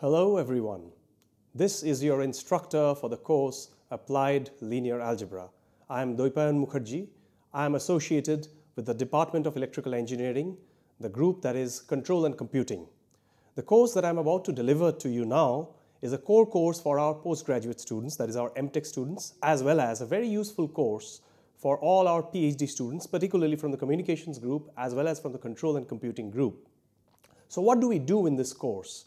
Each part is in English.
Hello everyone. This is your instructor for the course Applied Linear Algebra. I am Dwaipayan Mukherjee. I am associated with the Department of Electrical Engineering, the group that is Control and Computing. The course that I'm about to deliver to you now is a core course for our postgraduate students, that is our MTech students, as well as a very useful course for all our PhD students, particularly from the communications group as well as from the control and computing group. So what do we do in this course?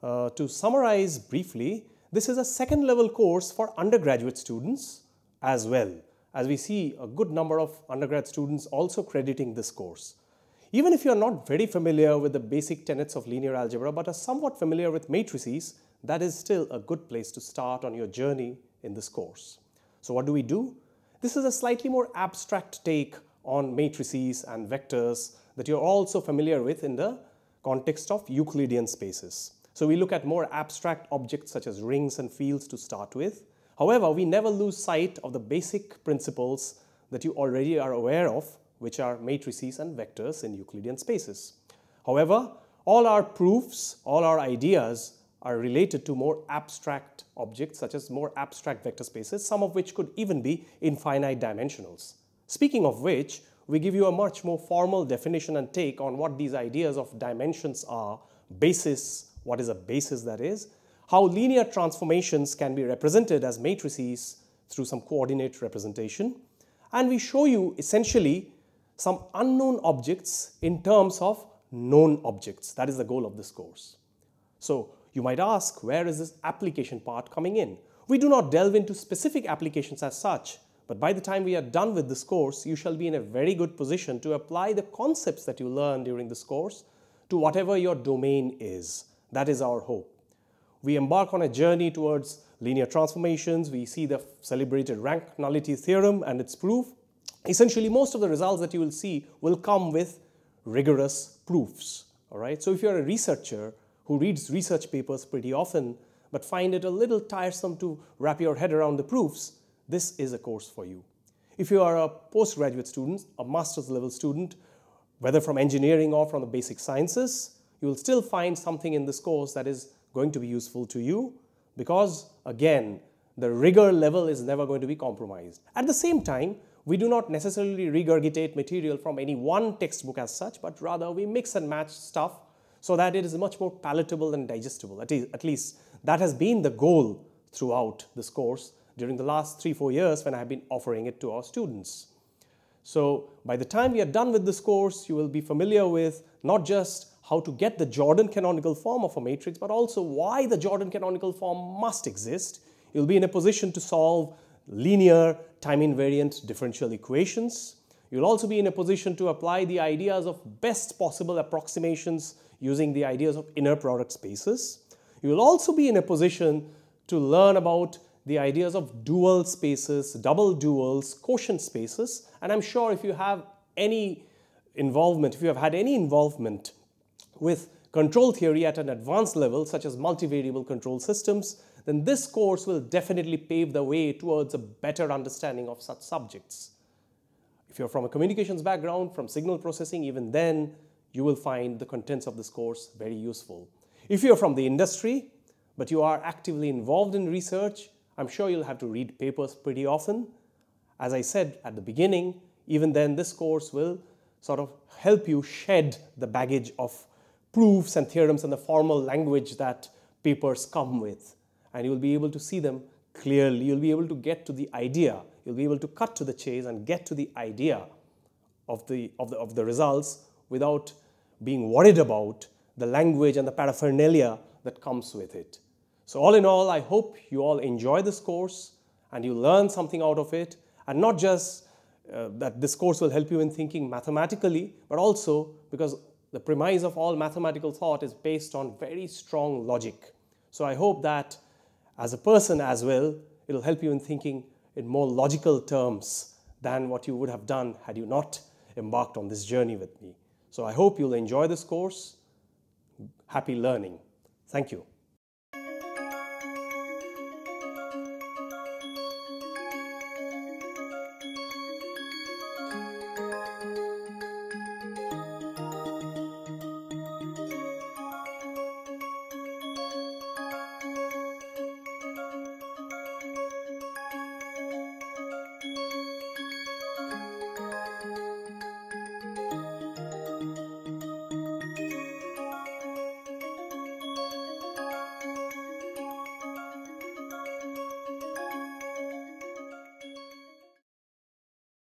Uh, to summarize briefly, this is a second level course for undergraduate students as well, as we see a good number of undergrad students also crediting this course. Even if you are not very familiar with the basic tenets of linear algebra, but are somewhat familiar with matrices, that is still a good place to start on your journey in this course. So what do we do? This is a slightly more abstract take on matrices and vectors that you're also familiar with in the context of Euclidean spaces. So we look at more abstract objects such as rings and fields to start with. However, we never lose sight of the basic principles that you already are aware of, which are matrices and vectors in Euclidean spaces. However, all our proofs, all our ideas are related to more abstract objects such as more abstract vector spaces, some of which could even be infinite dimensionals. Speaking of which, we give you a much more formal definition and take on what these ideas of dimensions are, basis, what is a basis that is, how linear transformations can be represented as matrices through some coordinate representation, and we show you essentially some unknown objects in terms of known objects. That is the goal of this course. So you might ask, where is this application part coming in? We do not delve into specific applications as such, but by the time we are done with this course, you shall be in a very good position to apply the concepts that you learn during this course to whatever your domain is. That is our hope. We embark on a journey towards linear transformations. We see the celebrated rank nullity theorem and its proof. Essentially, most of the results that you will see will come with rigorous proofs. All right. So if you're a researcher, who reads research papers pretty often but find it a little tiresome to wrap your head around the proofs, this is a course for you. If you are a postgraduate student, a master's level student, whether from engineering or from the basic sciences, you will still find something in this course that is going to be useful to you because, again, the rigor level is never going to be compromised. At the same time, we do not necessarily regurgitate material from any one textbook as such, but rather we mix and match stuff so that it is much more palatable and digestible. At, at least that has been the goal throughout this course during the last three, four years when I have been offering it to our students. So by the time we are done with this course, you will be familiar with not just how to get the Jordan canonical form of a matrix, but also why the Jordan canonical form must exist. You'll be in a position to solve linear time invariant differential equations. You'll also be in a position to apply the ideas of best possible approximations using the ideas of inner product spaces. You will also be in a position to learn about the ideas of dual spaces, double duals, quotient spaces, and I'm sure if you have any involvement, if you have had any involvement with control theory at an advanced level, such as multivariable control systems, then this course will definitely pave the way towards a better understanding of such subjects. If you're from a communications background, from signal processing, even then, you will find the contents of this course very useful. If you're from the industry, but you are actively involved in research, I'm sure you'll have to read papers pretty often. As I said at the beginning, even then this course will sort of help you shed the baggage of proofs and theorems and the formal language that papers come with. And you'll be able to see them clearly. You'll be able to get to the idea. You'll be able to cut to the chase and get to the idea of the, of the, of the results without being worried about the language and the paraphernalia that comes with it. So all in all, I hope you all enjoy this course and you learn something out of it and not just uh, that this course will help you in thinking mathematically, but also because the premise of all mathematical thought is based on very strong logic. So I hope that as a person as well, it'll help you in thinking in more logical terms than what you would have done had you not embarked on this journey with me. So I hope you'll enjoy this course. Happy learning. Thank you.